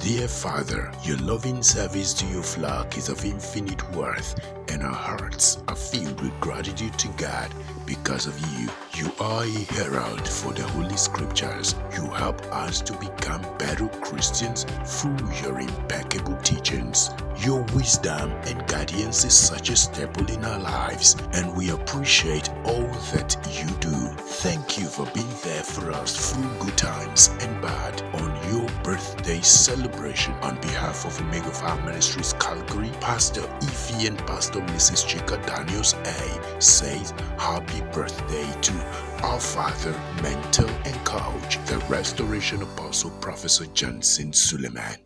Dear Father, your loving service to your flock is of infinite worth, and our hearts are filled with gratitude to God because of you. You are a herald for the Holy Scriptures. You help us to become better Christians through your impeccable teachings. Your wisdom and guidance is such a staple in our lives, and we appreciate all that you do. Thank you for being there for us through good times and bad birthday celebration. On behalf of Omega Fire Ministries Calgary, Pastor Ify and Pastor Mrs. Chika Daniels A says happy birthday to our father, mentor, and coach, the Restoration Apostle Professor Johnson Suleman.